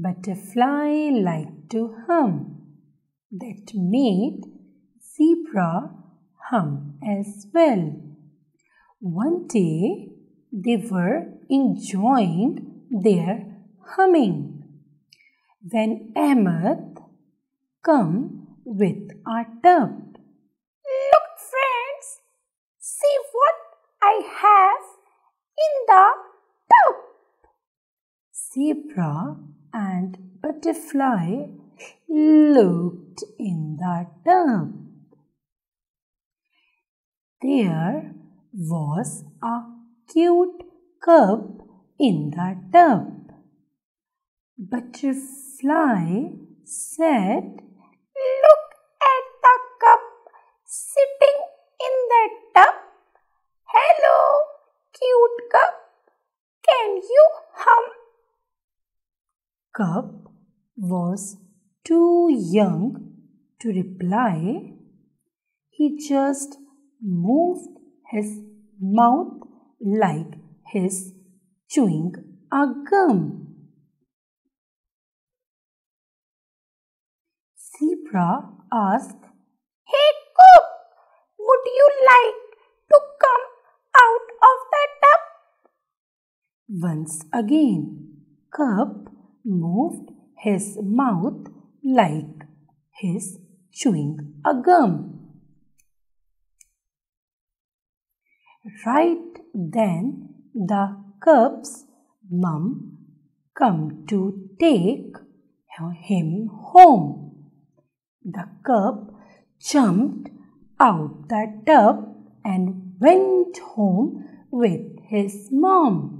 Butterfly liked to hum. That made zebra hum as well. One day they were enjoying their humming when Ahmed come with a tub. Look friends, see what I have in the tub. Zebra and butterfly looked in the tub. There was a cute cub in the tub. Butterfly said, Look at the cup sitting in the tub. Hello, cute cup. Can you hum? Cup was too young to reply. He just moved his mouth like his chewing a gum. Zebra asked, Hey Cup, would you like to come out of the tub? Once again, Cup moved his mouth like his chewing a gum. Right then, the cub's mum come to take him home. The cub jumped out the tub and went home with his mom.